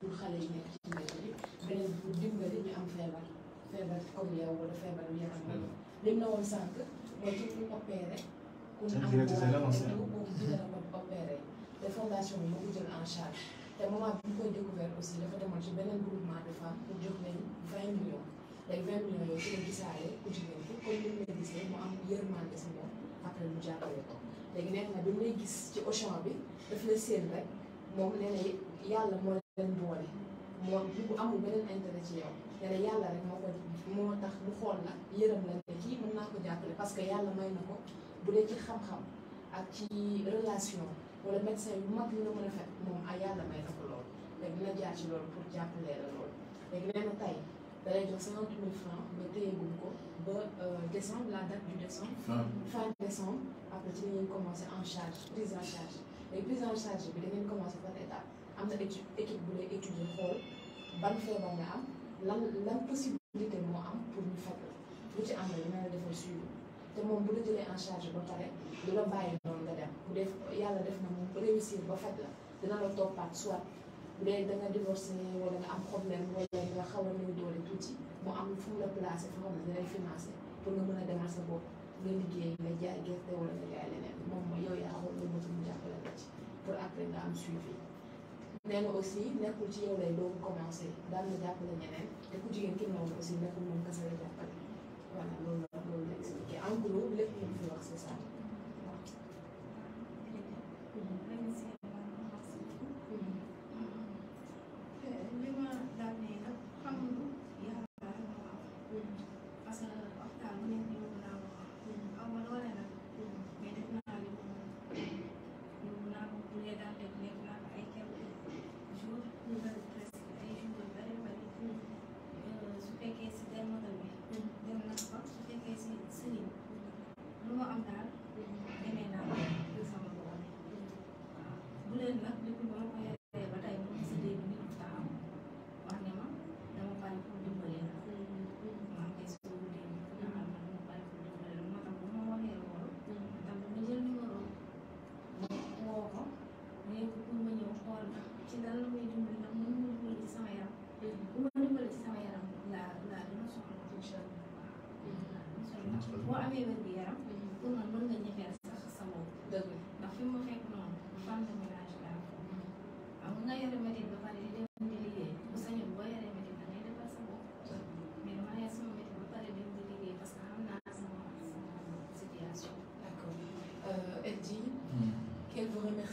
pour xale yi nekk ci mbedd bi beneen pour dimbali ñu am feebar feebar comme yow wala feebar yaram wala lim na woon sànq mooy ci ñu opéré ku ñu am boobu dina la opéré te fondation bi moo ko jël en charge te moment bi ñu koy découvert aussi dafa demoon ci beneen groupement de femmes pour jox leen vingt millions léegi vingt millions yooyu ci la gisaale ku jigéen ki comme ni mu la gisee mu am yërmande si moom après mu jàppale ko léegi nekk na bi mu lay gis ci Auchan bi daf la séen rek moom nee na yàlla moo leen boole. Moo bu amul beneen intérêt ci yow. Na yàlla rek moo ko moo tax mu xool la yërëm la ne kii mën naa ko jàppale parce que yàlla may na ko bu dee ci xam-xam ak ci relation wala médecin yu mag yu la mën a fekk moom ah yàlla may na ko loolu léegi dina jaar ci loolu pour jàppale la loolu léegi nee na tey da lay jox cinquante mille francs ba téyeguñ ko ba décembre la date du décembre. Fin. Décembre. Après ci la ñuy commencé en charge prise en charge. Léegi prise en charge bi da ngeen commencé par étape am na équipe bu lay étudier pour ñu faj la. Ci am na dina la defal suivi. Te la en charge ba pare du la bàyyi noonu nga dem. Bu def réussir ba faj la dina la toppaat soit bu dee da divorcé wala nga am problème wala nga xaw a néew doole tuuti mu am fu mu la placé foo xam ne pour nga mën a demal sa bopp nga liggéey nga jaay gerte wala nga jaay leneen. Moom la pour. Nee na aussi nekkul ci yow lay doogu commencé. Daal na jàppale ñeneen te ku jigéen ki noonu aussi nekkul moom la jàppale. Voilà loolu la loolu la expliqué. En gros lépp lu fi wax c'est.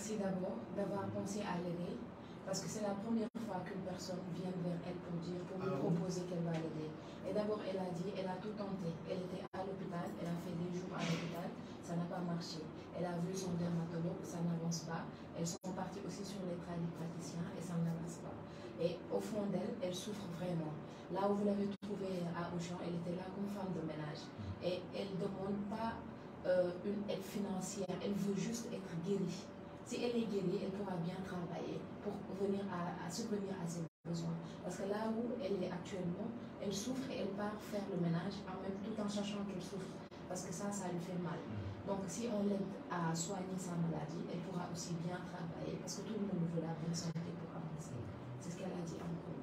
Remercie d'abord d'avoir pensé à l'aider parce que c'est la première fois qu'une personne vient vers elle pour dire, pour lui Ah proposer qu'elle va l'aider. Et d'abord, elle a dit, elle a tout tenté. Elle était à l'hôpital, elle a fait des jours à l'hôpital, ça n'a pas marché. Elle a vu son dermatologue, ça n'avance pas. Elles sont parties aussi sur les praticiens et ça n'avance pas. Et au fond d'elle, elle souffre vraiment. Là où vous l'avez trouvée à Auchan, elle était là comme femme de ménage. Et elle ne demande pas euh, une aide financière, elle veut juste être guérie. Si elle est guérie, elle pourra bien travailler pour venir à, à subvenir à ses besoins. Parce que là où elle est actuellement, elle souffre et elle part faire le ménage en même tout en sachant qu'elle souffre. Parce que ça, ça lui fait mal. Donc si on l'aide à soigner sa maladie, elle pourra aussi bien travailler parce que tout le monde veut la bonne santé pour avancer. C'est ce qu'elle a dit en gros.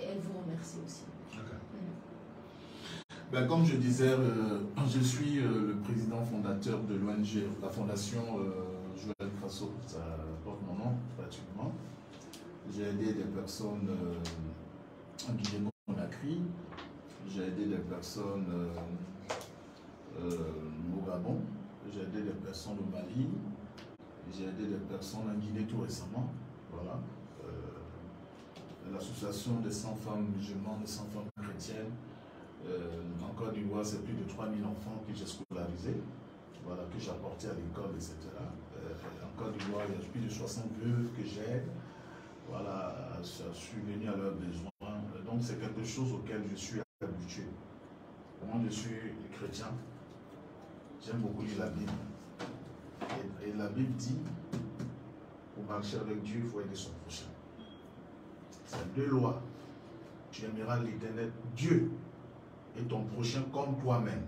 Et elle vous remercie aussi. Ben, comme je disais, euh, je suis euh, le président fondateur de l'ONG, la fondation euh, Ça porte mon nom pratiquement. J'ai aidé des personnes euh, en Guinée-Conakry, j'ai aidé des personnes euh, euh, au Gabon, j'ai aidé des personnes au Mali, j'ai aidé des personnes en Guinée tout récemment. Voilà. Euh, L'association des 100 femmes musulmanes, des 100 femmes chrétiennes, euh, en Côte d'Ivoire, c'est plus de 3000 enfants que j'ai scolarisés, voilà, que j'ai apportés à l'école, etc. Côte d'Ivoire, il y a plus de 60 veuves que j'aide. Voilà, je suis venu à leurs besoins. Donc, c'est quelque chose auquel je suis habitué. Moi, je suis chrétien. J'aime beaucoup lire la Bible. Et, et la Bible dit, pour marcher avec Dieu, il faut aider son prochain. C'est deux lois. Tu aimeras l'éternel Dieu et ton prochain comme toi-même.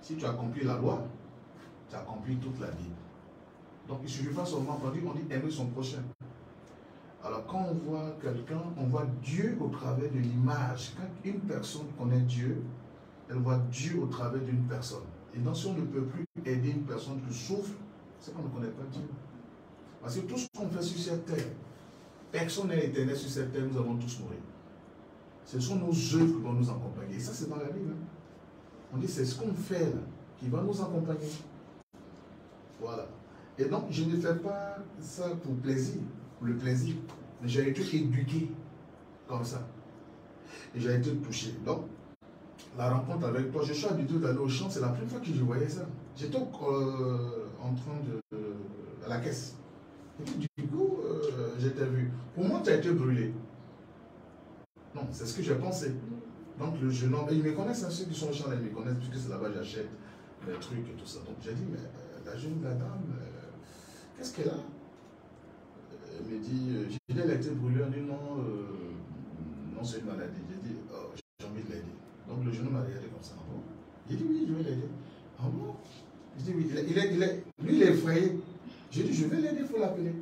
Si tu accomplis la loi, tu accomplis toute la Bible. Donc il ne suffit pas seulement quand on dit aimer son prochain. Alors quand on voit quelqu'un, on voit Dieu au travers de l'image. Quand une personne connaît Dieu, elle voit Dieu au travers d'une personne. Et donc si on ne peut plus aider une personne qui souffre, c'est qu'on ne connaît pas Dieu. Parce que tout ce qu'on fait sur cette terre, personne n'est éternel sur cette terre, nous allons tous mourir. Ce sont nos œuvres qui vont nous accompagner. Et ça, c'est dans la Bible. hein. On dit, c'est ce qu'on fait là qui va nous accompagner. Voilà. Et donc, je ne fais pas ça pour plaisir, le plaisir. Mais j'ai été éduqué comme ça. Et j'ai été touché. Donc, la rencontre avec toi, je suis habitué d'aller au champ, c'est la première fois que je voyais ça. J'étais euh, en train de. à la caisse. Et puis, du coup, euh, j'étais vu. Pour moi, tu as été brûlé. Non, c'est ce que j'ai pensé. Donc, le jeune homme, ils me connaissent, ceux qui sont au champ, ils me connaissent, puisque c'est là-bas j'achète les trucs et tout ça. Donc, j'ai dit, mais euh, la jeune la dame, qu'est-ce qu'elle a? Elle me dit, euh, j'ai dit, elle a été brûlée. Elle dit, non, euh, non, c'est une maladie. J'ai dit, oh, j'ai envie de l'aider. Donc, le jeune homme m'a regardé comme ça. Ah bon? J'ai dit, oui, je vais l'aider. Ah bon? Je dis, oui, il est, il est, est- lui, il est effrayé. J'ai dit, je vais l'aider, il faut l'appeler.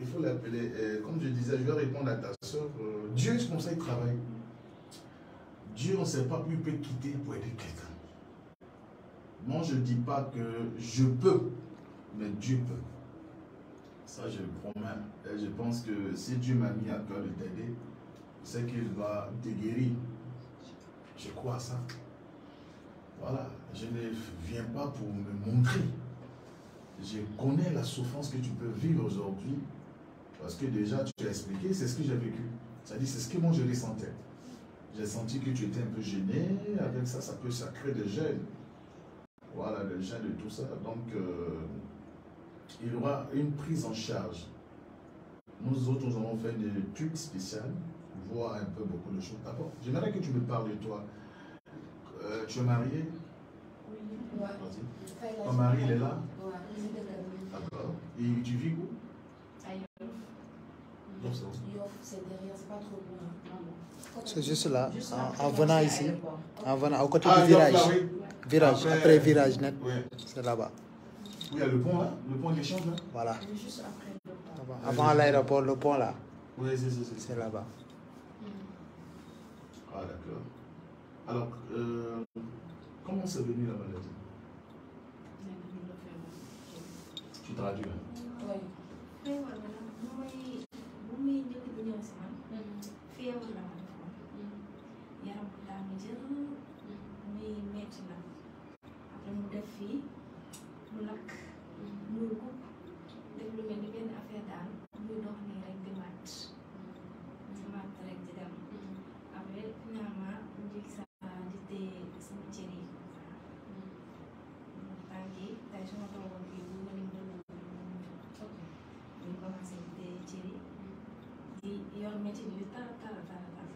Il faut l'appeler. Et Comme je disais, je vais répondre à ta soeur. Dieu, c'est comme ça, il travaille. Dieu, on ne sait pas il peut quitter pour aider quelqu'un. Moi, je ne dis pas que je peux, Dieu peut. Ça, je promets. Et je pense que si Dieu m'a mis à cœur de t'aider, c'est qu'il va te guérir. Je crois à ça. Voilà. Je ne viens pas pour me montrer. Je connais la souffrance que tu peux vivre aujourd'hui. Parce que déjà, tu as expliqué, c'est ce que j'ai vécu. C'est-à-dire, c'est ce que moi je ressentais. J'ai senti que tu étais un peu gêné. Avec ça, ça peut ça crée des gènes. Voilà, des gènes de tout ça. Donc, euh, il y aura une prise en charge. Nous autres, nous avons fait des études spéciales, voir un peu beaucoup de choses. D'abord, j'aimerais que tu me parles de toi. Euh, tu es marié? Ouais. Vas-y. Ton mari, il est là? Ouais, il est de la- D'accord. Et tu vis où? Aïe. Donc, c'est où Yoff, c'est derrière, c'est pas trop loin. C'est juste là, Juste en, venant ici, en venant au côté Ah, du virage. là, oui. Virage, Après- après, virage net, Ouais. c'est là-bas. Oui, il y a le pont là, le pont d'échange là? Voilà. Juste après le. Avant- l'aéroport, le pont là, Oui, c'est c'est- c'est- c'est là-bas. Ah, d'accord. Alors, euh, comment c'est venu la maladie? Tu traduis. hein la ma defoon yaram jël muy metti na après mu def fii mu lakk muy guub def lu mel ni benn affaire daal muy dox nii rek di màtt di màtt rek di dem après finalement mu jig sa di téye sama cër yi tànk yi tey su ma toogoon fii bu ma lim dënn bi ñu commencé di téye cër yi di yor métti bi tara tara tara tara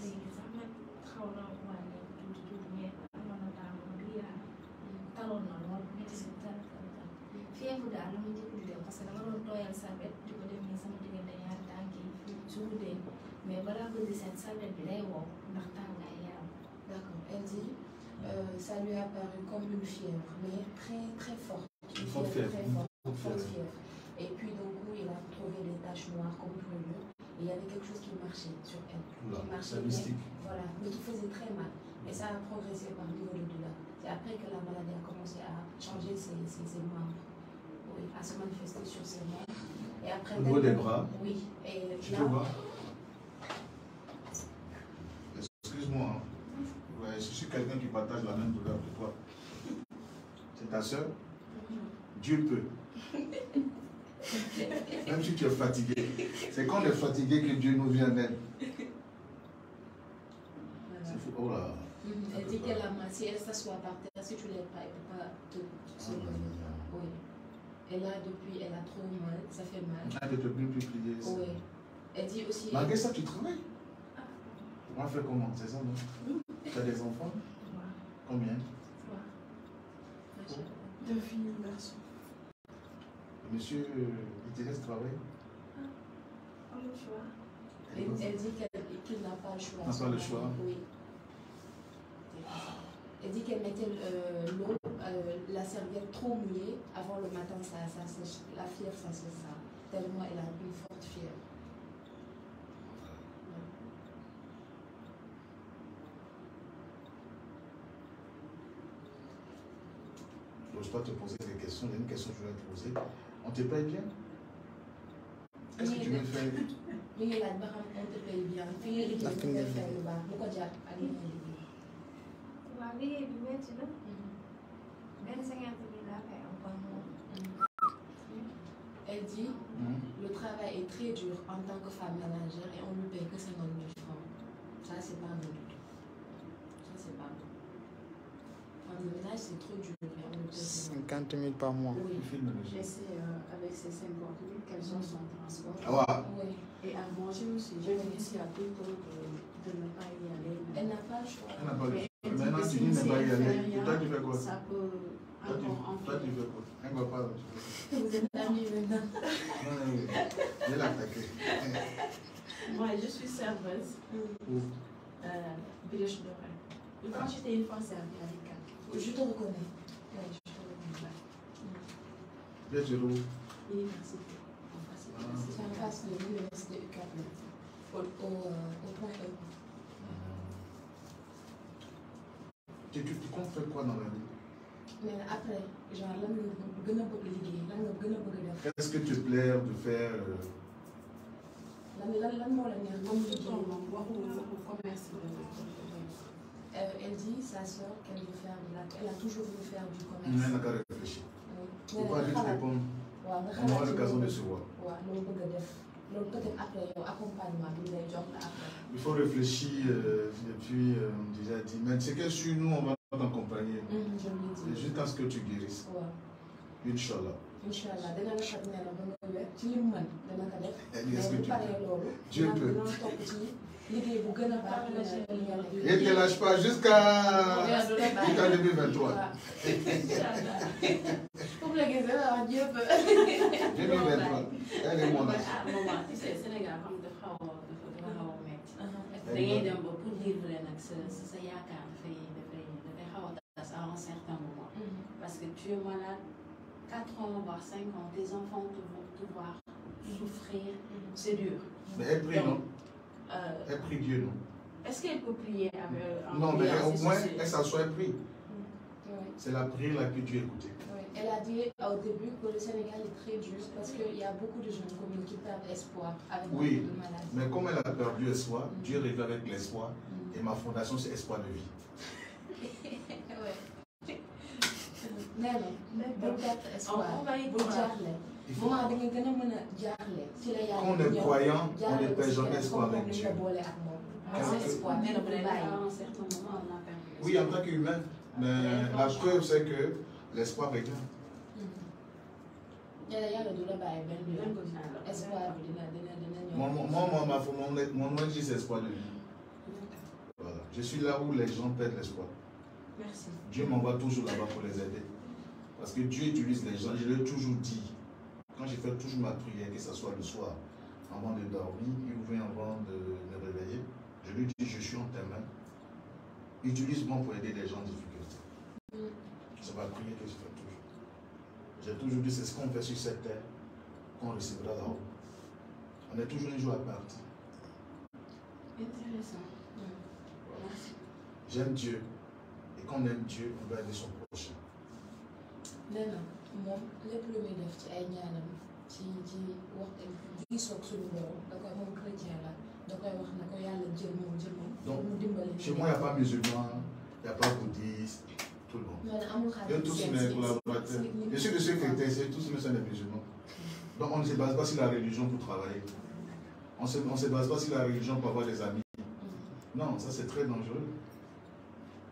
léegi sax nag xaw na wàññi tuuti tuuti mais amoon na temps bu bii daal taloon na lool métti bi tara tara tara fièvre daal la ma njëkk di dem parce que dama doon tooyal sarbet di ko def nii sama diggante ñaari tànk yi su guddee mais balaa ko di seet sarbet bi day wow ndax tàngaay yaram D'accord. Elle dit, euh, ça lui a paru comme une fièvre, mais très très forte. Une forte fièvre. Très Une forte, forte forte fièvre. fièvre. Et puis d'un coup, il a trouvé des taches noires comme brûlures. Et il y avait quelque chose qui marchait sur elle. Oula, Qui marchait mystique. Voilà, mais qui faisait très mal. Et ça a progressé par niveau de douleur. C'est après que la maladie a commencé à changer ses, ses, ses membres. Oui, à se manifester sur ses membres. Et après, Au niveau des bras, Oui. Et tu là, peux voir Excuse-moi. hein. Quelqu'un qui partage la même douleur que toi. C'est ta soeur Dieu peut. Même si tu es fatigué. C'est quand on est fatigué que Dieu nous vient en aide. voilà. C'est fou. Oh là. Mhm. Elle dit qu'elle a. Si elle s'assoit par terre, si tu l'aides pas, elle ne peut pas te se lever. Oui. Et là, depuis, elle a trop mal. Ça fait mal. Ah, tu ne peux plus plier. Oui. Elle dit aussi. Malgré ça, tu travailles. On va faire comment? C'est ça, non? Tu as des enfants Combien waaw Deux filles, un garçon. Monsieur, il te laisse travailler amul choix Elle, elle dit qu'elle- qu'il n'a pas le choix. N'a pas le choix. Oui. Elle dit qu'elle mettait euh, l'eau, euh, la serviette trop mouillée. Avant le matin, ça, ça sèche. La fièvre, ça sèche ça. tellement il a une forte fièvre. Je n'ose pas te poser des questions. Il y a une question que je vais te poser. On te paye bien? Qu'est-ce que tu veux faire? Ba xam on te paye bien fi nga liggéey bu koy fay lu baax lu ko jar ak li nga liggéey. waaw liggéey bi métti na benn cinquante mille laa fay am par mois. Elle dit Hmm. le travail est très dur en tant que femme ménagère et on ne lui paye que 50 000 francs. Ça, c'est pas bon du tout. Ça, c'est pas bon. Femme de ménage, c'est trop dur et on lui paye 50 50 000 par mois. Oui. C'est euh, avec ces 50 000 qu'elles ont son transport? Ah ouais. Oui. Et à manger aussi. Je me dis a plus tôt de, de ne pas y aller. Elle n'a pas le choix. Elle n'a pas le choix. Maintenant, tu si- dis ne si pas y elle aller. toi, tu fais quoi? Ça peut Toi, tu, toi, tu fais quoi? Un va pas. Vous êtes amis maintenant. Non, non, non. Je vais l'attaquer. Moi, je suis serveuse. Où? Euh, Brioche dorée. Quand j'étais une fois servie à l'écart. Je te reconnais. Oui, je te reconnais. Bien, tu roules. Université. En face de Ah. C'est en face de l'université UCAP, là. au, au, euh, au point E. Tu, tu, tu comptes faire quoi dans la vie? Mais après, genre, lan nga gën a bëgg liggéey lan nga gën a bëgg def Qu'est-ce que tu plaire de faire euh, lan lan lan moo la neex comme liggéey. moom waxu waxu commerce de Euh, elle dit, sa soeur, qu'elle veut faire de la... Elle a toujours voulu faire du commerce. n'a qu'à réfléchir. Juste répondre. waaw nga On aura l'occasion de se voir. peut-être après accompagnement. Il faut réfléchir euh, et puis euh, déjà dit. Mais c'est que sur nous, on va t'accompagner. C'est dis. jusqu'à ce que tu guérisses. waaw Inch'Allah. incha allah dina la faj ne la ba nga wér ci li mu mën dana ko def. Et mais est-ce que tu. Dieu peut. Et ne te lâche pas jusqu'à jusqu'à 2023. waaw. Pour le gis la wax Dieu peut. 2023. Elle est mon âge. ah maman tu sais Sénégal xam dafa xaw a dafa dafa xaw a métti. da ngay dem ba pour livrer nag sa sa sa yaakaar dafay dafay dafay xaw a tas à un certain moment. Parce que tu es malade, 4 ans, voire 5 ans, tes enfants te vont te voir souffrir, c'est dur. Mais elle prie, non? Euh, Elle prie Dieu, non? Est-ce qu'elle peut prier avec en Non, mais au moins, elle s'assoit et prie. Oui. C'est la prière là que Dieu écoutait. Oui. Elle a dit au début que le Sénégal est très dur parce qu'il y a beaucoup de jeunes comme nous qui perdent espoir avec Oui. de maladies. Mais comme elle a perdu espoir, Dieu revient avec l'espoir. Et ma fondation, c'est espoir de vie. Ouais. nee na bul perte espoir On- on va y moment bi nga gën a mën a jaaxle ci la yàlla qu'on est croyant, on ne perd jamais espoir avec Dieu. Ah, on. Oui, en tant qu'humain. Mais la preuve, c'est que l'espoir dina dina ñëw Moi, moi, moi, ma, mon, mon, c'est espoir de vie. Voilà. Je suis là où les gens perdent l'espoir. Merci. Dieu m'envoie toujours là-bas pour les aider. Parce que Dieu utilise les gens. Je l'ai toujours dit. Quand je fais toujours ma prière, que ce soit le soir, avant de dormir ou bien avant de me réveiller, je lui dis, je suis en tes mains. Utilise-moi pour aider les gens en difficulté. C'est ma prière que je fais toujours. J'ai toujours dit, c'est ce qu'on fait sur cette terre qu'on recevra là-haut. On est toujours un jour à partir. Intéressant. Merci. J'aime Dieu. Et quand on aime Dieu, on doit aider son prochain. Moom lépp lu muy def ci ay ñaanam ci ci soog suñu borom da koy moom chrétien la da koy wax na ko yàlla jël moom jël moom Donc, mu dimbali Chez moi, il n'y a pas musulman, il n'y a pas bouddhiste, tout le monde. y tous mes collaborateurs. Je suis de ceux qui étaient, tous mes sont des musulmans. Donc on ne se base pas sur la religion pour travailler. On ne se, on se base pas sur la religion pour avoir des amis. Non, ça c'est très dangereux.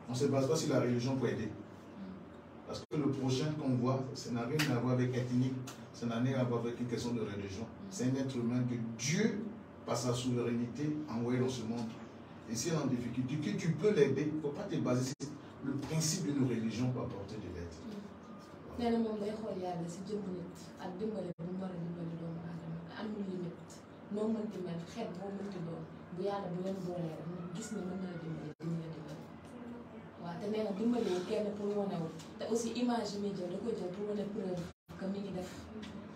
On ne se base pas sur la religion pour aider. Parce que le prochain qu'on voit, ça n'a rien à voir avec ethnique, ça n'a rien à voir avec une question de religion. C'est un être humain que Dieu, par sa souveraineté, a envoyé dans ce monde. Et s'il est en difficulté, que tu peux l'aider, il ne faut pas te baser sur le principe d'une religion pour apporter de l'aide. Te nee na dimbali wu kenn pour wane wu te aussi image yi muy jël da koy jël pour wane preuve que mi ngi def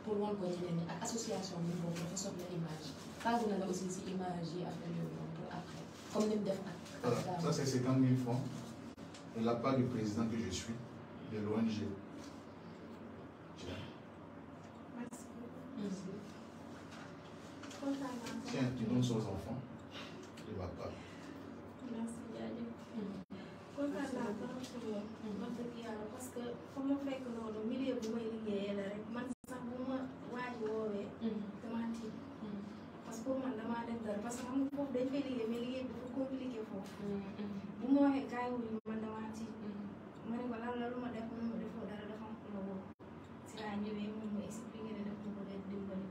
pour wan ko ñeneen ñi ak association bi boobu dafa soxla image tàggu na la aussi si image yi affaire yooyu noonu pour après comme ni mu def ak Voilà, ça c'est 50 000 francs de la part du président que je suis, de l'ONG. Tiens, merci Mhm. tiens, tu donnes ça aux enfants de ma part. Ci moom. wax dëgg yàlla parce que fa ma fekk noonu milieu bu may liggéeyee la rek man sax bu ma waaj woowee Mhm. damaa tiit Mhm. parce que pour man damaa def dara parce que xam nga foofu dañ fay liggéey mais liggéey bi dafa compliqué foofu. Mhm. bu ma waxee kaay wuyu man damaa tiit ma ne ko lan la lu ma def mu ne ma defoo dara dafa am la woo si laa ñëwee moom ma expliqué ne def ma ko leen dimbali.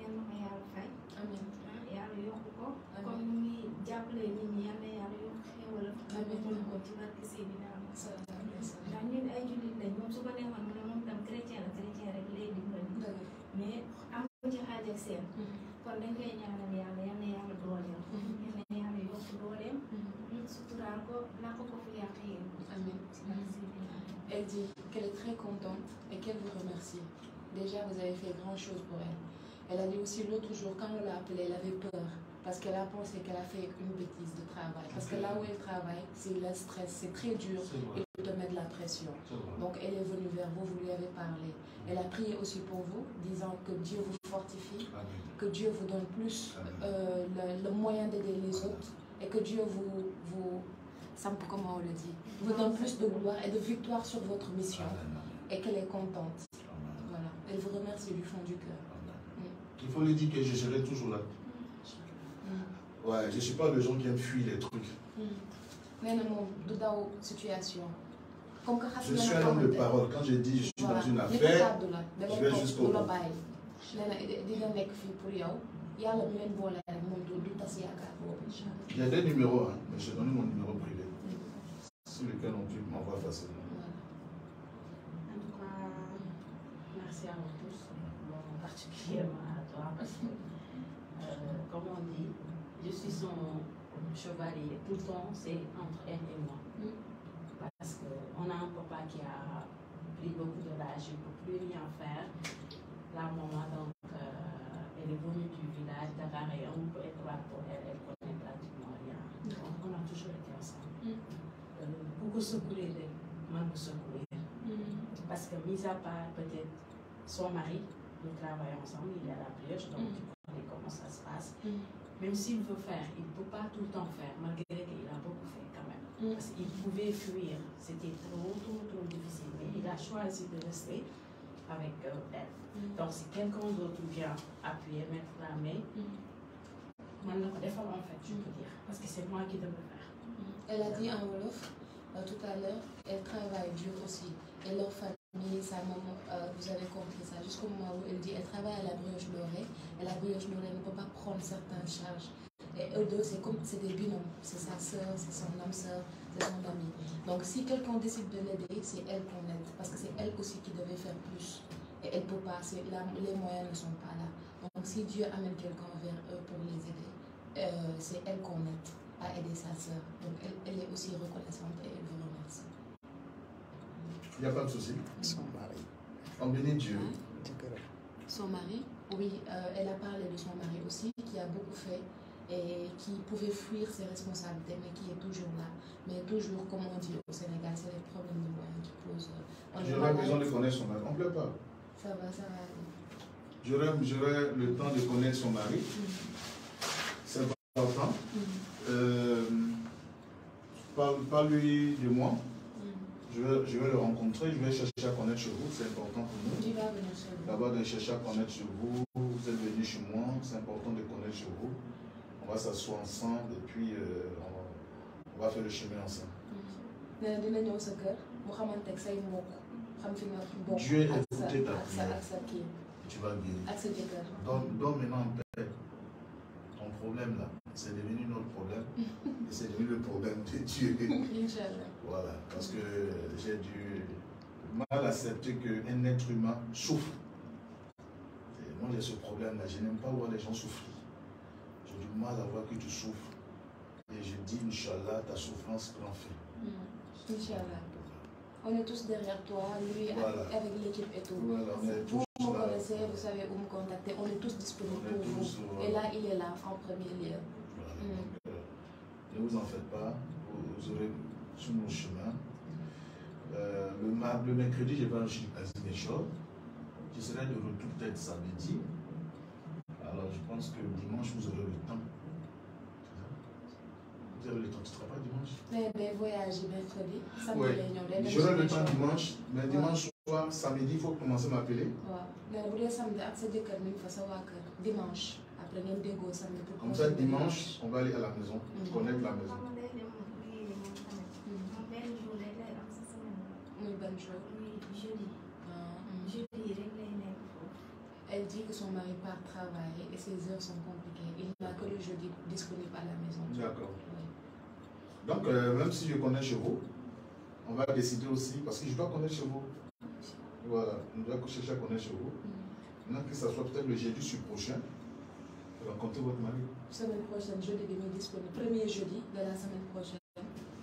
Yal na ko yàlla fay. amiin ah yàlla yokk ko. Comme ni muy jàppalee nit ñi yal na yàlla yokk xéwalam. Ko ci barke Seydina Elle dit qu'elle est très contente et qu'elle vous remercie. Déjà, vous avez fait grand chose pour elle. Elle a dit aussi l'autre jour, quand on l'a appelée, elle avait peur parce qu'elle a pensé qu'elle a fait une bêtise de travail. Parce que là où elle travaille, c'est le stress, c'est très dur et vrai, te met de la pression. Donc elle est venue vers vous, vous lui avez parlé. Elle a prié aussi pour vous, disant que Dieu vous fortifie, Amen. que Dieu vous donne plus euh, le, le moyen d'aider les autres et que Dieu vous, vous, comment on le dit, vous donne plus de gloire et de victoire sur votre mission Amen. et qu'elle est contente. Amen. Voilà, elle vous remercie du fond du cœur. Amen. Il faut lui dire que je serai toujours là. Ouais, je ne suis pas le genre qui aime fuir les trucs. Mm. du daw situation Je suis un homme de parole. Quand je dis je suis dans une affaire, je vais jusqu'au bout. il y a des numéros, hein, mais je donne mon numéro privé. Sur lequel on peut m'envoyer facilement. Voilà. En tout cas, merci à vous tous, particulièrement à toi, parce que, euh, comme on dit, je suis son chevalier. Tout le temps, c'est entre elle et moi. Mm. Parce qu'on a un papa qui a pris beaucoup de l'âge, il ne peut plus rien faire. La maman, donc, euh, elle est venue du village Dakar et on peut être là pour elle, elle connaît pratiquement rien. Donc, on a toujours été ensemble. Mm. Euh, beaucoup secouer, moi, me secouer. Parce que, mis à part peut-être son mari, nous travaillons ensemble, il est à la brioche, donc Mm. tu connais comment ça se passe. Mm. Même s'il veut faire, il ne peut pas tout le temps faire, malgré qu'il a beaucoup fait quand même. Mm. Parce qu'il pouvait fuir, c'était trop, trop, trop difficile. Mais il a choisi de rester avec euh, elle. Mm. Donc, si quelqu'un d'autre vient appuyer, mettre la main, Mm. maintenant, d'effort en fait, je peux dire. Parce que c'est moi qui devrais faire. Elle a dit en Wolof euh, tout à l'heure, elle travaille dur aussi. Et leur famille, sa maman, euh, vous avez compris ça, jusqu'au moment où elle dit elle travaille à la brioche dorée. Et la brioche dorée ne peut pas prendre certaines charges. Et eux deux, c'est comme c'est des binômes. C'est sa soeur, c'est son âme soeur, c'est son ami. Donc si quelqu'un décide de l'aider, c'est elle qu'on aide. Parce que c'est elle aussi qui devait faire plus. Et elle peut pas, les moyens ne sont pas là. Donc si Dieu amène quelqu'un vers eux pour les aider, euh, c'est elle qu'on aide à aider sa sœur. Donc elle, est aussi reconnaissante et. Il n'y a pas de souci. Son mari. On bénit Dieu. jëkkëram. Son mari, oui, euh, elle a parlé de son mari aussi, qui a beaucoup fait et qui pouvait fuir ses responsabilités, mais qui est toujours là. Mais toujours, comme on dit au Sénégal, c'est les problèmes de moyens qui posent. euh, J'aurais besoin de connaître son mari. On ne plaît pas. Ça va, ça va aller. J'aurais le temps de connaître son mari. C'est important. Mhm. Euh, parle, parle-lui de moi. Je vais, je vais le rencontrer. Je vais chercher à connaître chez vous. C'est important pour nous. D'abord de chercher à connaître chez vous. Vous êtes venu chez moi. C'est important de connaître chez vous. On va s'asseoir ensemble et puis euh, on, on va faire le chemin ensemble. bokk Dieu ak sa écoutait ta prière. Tu vas guérir. Donne, donne maintenant en paix. Ton problème là, c'est devenu notre problème. et c'est devenu le problème de Dieu. Inch'Allah. Voilà, parce que j'ai du mal accepter qu'un être humain souffre. Et moi j'ai ce problème-là, je n'aime pas voir les gens souffrir. J'ai du mal à voir que tu souffres. Et je dis, Inch'Allah, ta souffrance prend fin. Mhm. Inch'Allah. On est tous derrière toi, lui, avec- Voilà. avec l'équipe et tout. Voilà, on est Vous me connaissez vous savez où me contacter. On est tous disponibles pour tous, vous. Et là, il est là en premier lieu. Voilà. Mm. Donc, euh, ne vous en faites pas, vous, vous aurez sur mon chemin. Euh, le, le mercredi, je vais en Chine à Zinechor. Je serai de retour peut-être samedi. Alors je pense que dimanche, vous aurez le temps. Vous avez le temps, tu ne seras pas dimanche? Mais mais voyage mercredi, samedi J'aurai le temps dimanche, mais dimanche soir, samedi, il faut commencer à m'appeler. nee na bu dee samedi dimanche après ngeen déggoo samedi pour Comme ça, dimanche, on va aller à la maison, Mm. connaître la maison. Mm. muy ban jour muy jeudi. Ah, mm. jeudi yi rek lay nekk foofu. Elle dit que son mari part travailler et ses heures sont compliquées. Il n'a que le jeudi disponible à la maison. D'accord. Oui. Donc, euh, même si je connais chez vous, on va décider aussi, parce que je dois connaître chez vous. Voilà, on doit chercher à connaître chez vous. Mm. Maintenant que ça soit peut-être le jeudi sur prochain, rencontrer votre mari. Semaine prochaine, jeudi disponible. Premier jeudi de la semaine prochaine,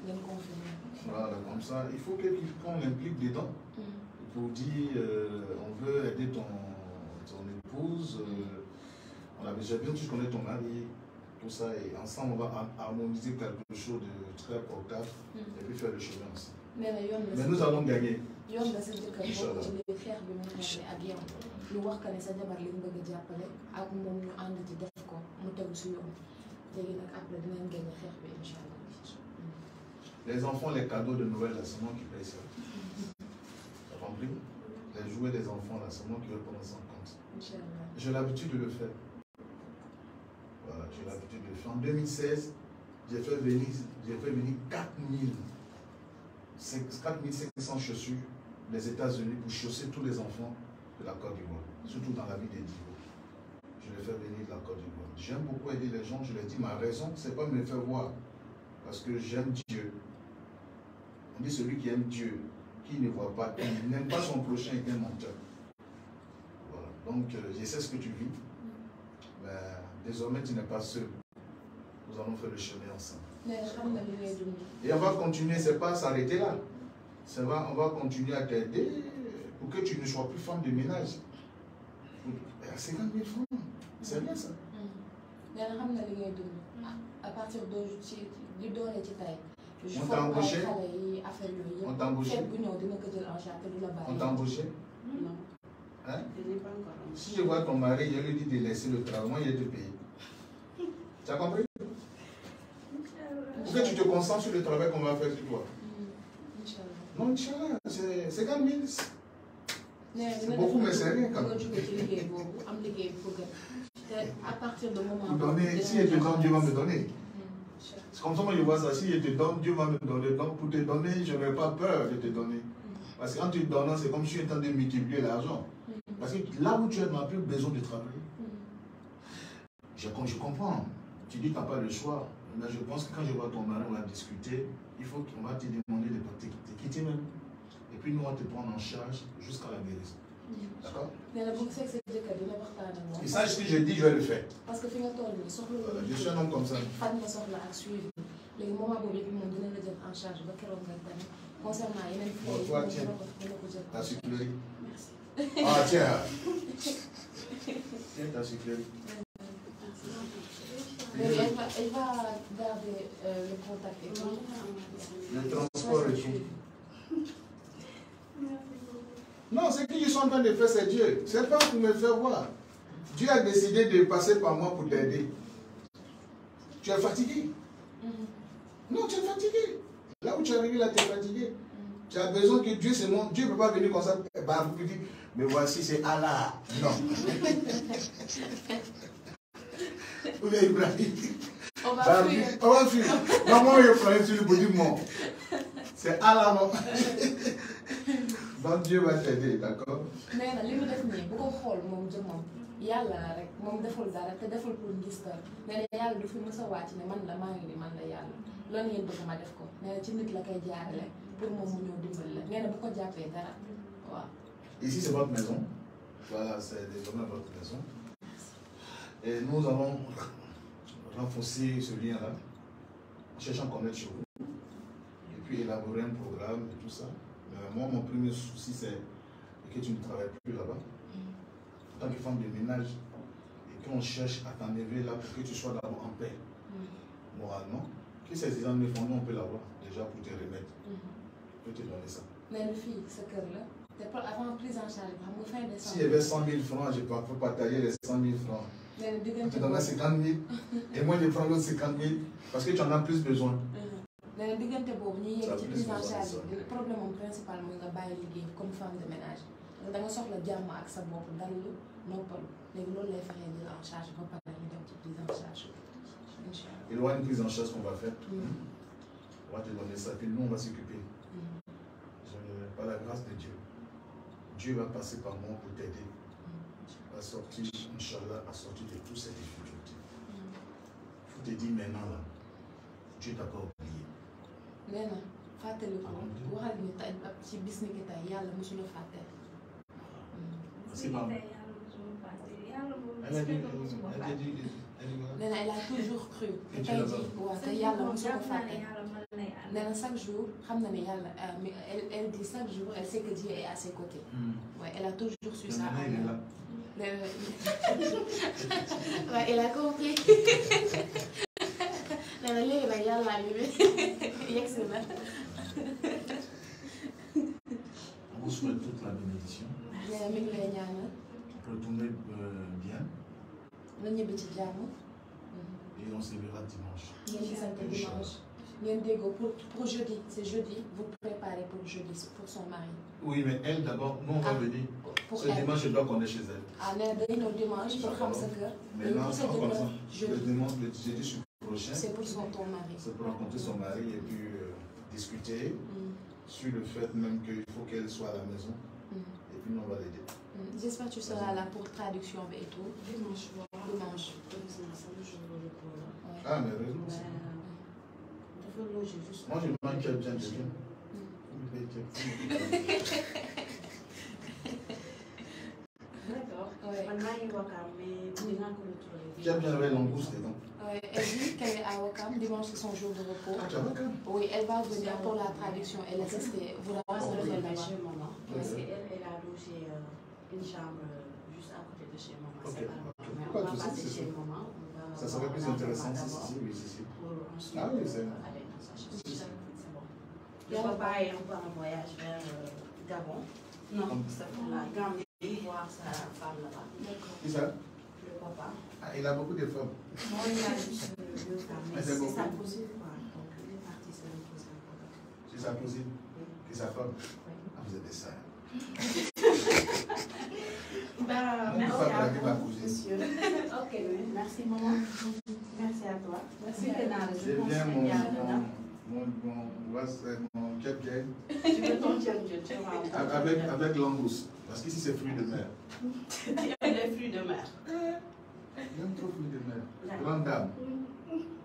ngeen confirmer. Voilà, comme ça, il faut que- qu'on implique dedans Mm. pour dire euh, on veut aider ton, ton épouse. euh, on a déjà bien, tu connais ton mari, tout ça, et ensemble, on va har- harmoniser quelque chose de très portable Mm. et puis faire le chemin aussi. Mais nous allons gagner. yoon la sa jëkkër Inch'Allah. bokk ci li xeex bi muy xeexle ak yow lu wax ka ne sa jabar li mu bëgg a jàppale ak moom ñu ànd ci def ko mu tegu si yoon léegi nag après dinañ gagné xeex bi incha allah. Les enfants, les cadeaux de Noël, là, c'est moi qui paye ça. T'as compris? Les jouets des enfants, là, c'est moi qui prendre ça en compte. incha allah. J'ai l'habitude de le faire. Voilà, j'ai l'habitude de le faire. En 2016, j'ai fait venir, j'ai fait venir 4000, 4500 chaussures des États-Unis pour chausser tous les enfants de la Côte d'Ivoire, surtout dans la ville des Divo. Je les fais venir de la Côte d'Ivoire. J'aime beaucoup aider les gens. Je leur dis ma raison, c'est pas me faire voir, parce que j'aime Dieu. On dit celui qui aime Dieu, qui ne voit pas, qui n'aime pas son prochain est un menteur. Voilà. Donc, euh, je sais ce que tu vis. Mais désormais, tu n'es pas seul. Nous allons faire le chemin ensemble. Et on va continuer, c'est pas s'arrêter là. Ça va, on va continuer à t'aider pour que tu ne sois plus femme de ménage. À 50 000 francs, c'est bien ça. à partir tey. On t'a embauché? On t'a embauché? On t'a embauché? Non, Hein? Si je vois ton mari, je lui dis de laisser le travail, moi, je vais te payer. Tu as compris? Pour que tu te concentres sur le travail qu'on va faire sur toi. Mm. Non, Inch'Allah, c'est 50 000. nee na C'est beaucoup, mais c'est rien quand même. te à partir de moment donner, si je te donne, Dieu va me donner. Mm. C'est comme ça que je vois ça. Si je te donne, Dieu va me donner. Donc pour te donner, je n'aurai pas peur de te donner. Parce que quand tu donnes, c'est comme si tu es en train de multiplier l'argent. Mm. Parce que là où tu n'as plus besoin de travailler. Mm. Je comprends. Tu dis que tu n'as pas le choix. Mais je pense que quand je vois ton mari, on va discuter. Il faut qu'on va te demander de te, te quitter même. Et puis nous, on va te prendre en charge jusqu'à la guérison. D'accord? Waxtaan ak moom. Et ça, ce que je dis, je vais le faire. parce que nga je suis un homme comme ça. Bon, toi, tiens. Ta sucrerie. merci. Ah, tiens. Tiens, ta sucrerie. Elle va elle va garder euh, le contact. Le transport et tout. Non, ce qu'ils sont en train de faire, c'est Dieu. C'est pas pour me faire voir. Dieu a décidé de passer par moi pour t'aider. Tu es fatigué. Mhm. Non, tu es fatigué. Là où tu es arrivé, là, tu es fatigué. Tu as besoin que Dieu, c'est mon. Dieu ne peut pas venir comme ça. ben, vous mais voici, c'est Allah. Non. Ou bien Ibrahim. on va Bah, fuir. On va fuir. Maman, il prend sur le bout du monde. C'est Allah, non Donc Dieu va t'aider, d'accord? Def nii bu ko xool moom jëmmam yàlla la rek moom deful dara te deful pour ngistal nee na yàlla du fi mës a wàcc ne man la maa ngi ni man la yàlla loolu ngeen bëgg ma def ko nee na ci nit la koy jaarale pour moom mu ñëw dimbali la nee na bu ko jàppee dara waaw. Ici, c'est votre maison? Voilà, c'est désormais votre maison. Et nous allons renforcer ce lien-là, en cherchant à connaître chez vous, et puis élaborer un programme et tout ça. Mais moi, mon premier souci, c'est que tu ne travailles plus là-bas. en tant que femme de ménage, et qu'on cherche à t'enlever là pour que tu sois d'abord en paix, moralement, que ces exemples de nous on peut l'avoir déjà pour te remettre. Je peux te donner ça. nee na fii sa kër la te pour avant prise en charge y avait 100 000 francs, je peux partager les 100 000 francs. Tu diggante donnes 50 000 et moi je prends l'autre 50 000 parce que tu en as plus besoin. diggante boobu yegg ci prise en charge bi problème am principal mooy nga bàyyi liggéey comme femme de ménage da nga soxla jàmm ak sa bopp dallu noppalu léegi loolu lay fexee di la en charge ba pare ñu dem ci prise en charge incha allah. Il y aura une prise en charge qu'on va faire. Mhm. On va te donner ça, puis nous on va s'occuper. Mhm. Je- Par la grâce de Dieu, Dieu va passer par moi pour t'aider à sortir, Inch'Allah, à sortir de toutes ces difficultés. Il faut te dire maintenant là, Dieu t'a pas oublié. nee na fàttali ko waxal ni tey ab ci bis ni ki tey yàlla mosula fàtte. Parce que maman, yàlla mosuma fàtte yàlla moom elle a nee na elle toujours cru te Et tu tey l'as jii pas. waaw te Chaque yàlla jour, mosu ko jàpp naa ne fàtte. yàlla mën nay ànd. nee na chaque jour xam na ne yàlla euh, mais elle elle dit chaque jour elle sait que Dieu est à ses côtés. Ouais, elle a toujours su ça. Il est. Euh, ouais, elle a compris. bi yegg si na. On vous souhaite toute la bénédiction. Retournez euh, bien ci jàmm. et on se verra dimanche. dimanche. Ngeen déggoo pour pour jeudi c'est jeudi vous préparez pour jeudi pour son mari. Oui, mais elle d'abord, nous on va Ah. venir. pour Ce elle dimanche, je dois qu'on est chez elle. ah nee na day ñëw dimanche pour xam sa kër. Pour sa c'est comme ça. Le jeudi dimanche, le jeudi prochain, c'est pour son ton mari. c'est pour rencontrer son mari et puis euh, discuter Mm, sur le fait même qu'il faut qu'elle soit à la maison. mm, Et puis nous, on va l'aider. mm. J'espère que tu seras là pour traduction et tout. dimanche Dimanche. Ouais. Ah, mais raison loger juste. Moi, je manque de bien. D'accord. Ouais. a bien avec langouste dedans Ouais, elle dit qu'elle est à Wakam, dimanche c'est son jour de repos. Ah, tu as Wakam Oui, elle va venir pour la traduction et l'assister. Vous la rencontrez fait chez maman. Parce qu'elle, elle a logé euh, une chambre euh, juste à côté de chez maman. Ok, C'est pas ok. Mais Pas on va passer chez ça. maman. Ça serait plus intéressant si si, oui, si, si. Ah oui, c'est- C'est. Le est un peu en voyage vers euh, Gabon. Non, ça fait la Gambie voir sa femme là-bas. Qui ça? Le papa. Ah, il a beaucoup de femmes. Moi, il a juste deux femmes. Mais Mais c'est c'est sa cousine, quoi. Donc, il est parti se reposer un peu. C'est sa cousine. Et sa femme. Oui. Ah, vous êtes des sœurs. Bah, Mon merci à vous, cousine. monsieur. Ok. Merci, maman. Merci à toi. Merci, C'est bien mon, mon, mon, mon. Tu veux ton Avec, avec langouste. Parce qu'ici, c'est fruits de mer. Les fruits de mer. J'aime trop fruits de mer. Grande dame.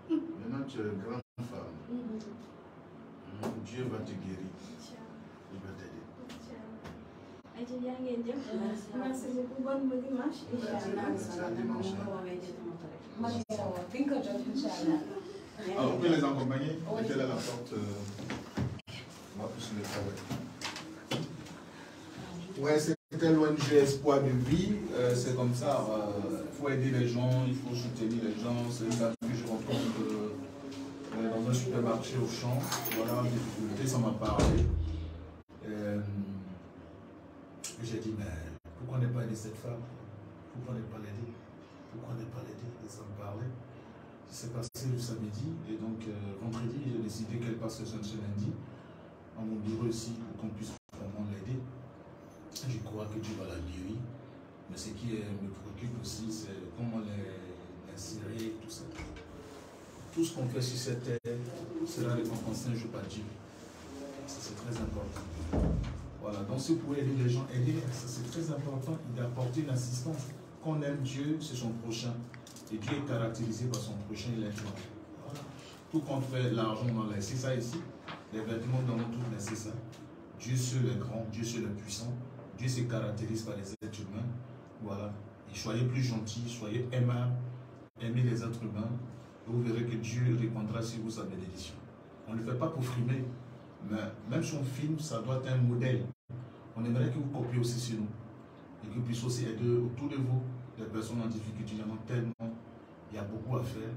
Maintenant, tu es une grande femme. Dieu va te guérir. Il va t'aider. Merci. merci beaucoup bonne Merci, dimanche, On Inch'Allah. Ah, on peut les accompagner. Mettez-les à la porte. euh, on va pousser le travail. Ouais, c'était l'ONG Espoir de vie. Euh, c'est comme ça. Il faut aider les gens, il faut soutenir les gens. C'est une dame que je rencontre euh, euh, dans un supermarché au champ. Voilà, en difficulté, ça m'a parlé. Euh, J'ai dit, mais pourquoi ne pas aider cette femme? Pourquoi ne pas l'aider Pourquoi ne pas l'aider Et ça me parlait. C'est passé le samedi et donc euh, vendredi, j'ai décidé qu'elle passe ce ce lundi à mon bureau ici pour qu'on puisse vraiment l'aider. Je crois que Dieu va la guérir. Mais ce qui euh, me préoccupe aussi, c'est comment les- l'insérer, tout ça. Tout ce qu'on fait sur cette terre sera récompensé un jour par Dieu. C'est très important. Voilà, donc si vous pouvez aider les gens, aider, c'est très important d'apporter une assistance. Qu'on aime Dieu, c'est son prochain. Et Dieu est caractérisé par son prochain, toi. Voilà. Tout compte fait l'argent dans c'est ça ici? Les vêtements dans tout, mais c'est ça. Dieu seul est grand, Dieu seul est puissant. Dieu se caractérise par les êtres humains. Voilà. Et soyez plus gentils, soyez aimables, aimez les êtres humains. Et vous verrez que Dieu répondra sur vous sa bénédiction. On ne le fait pas pour frimer. Mais même si on filme, ça doit être un modèle. On aimerait que vous copiez aussi sur nous. et qui puisse aussi aider autour de vous des personnes en difficulté. Il y tellement, il y a beaucoup à faire.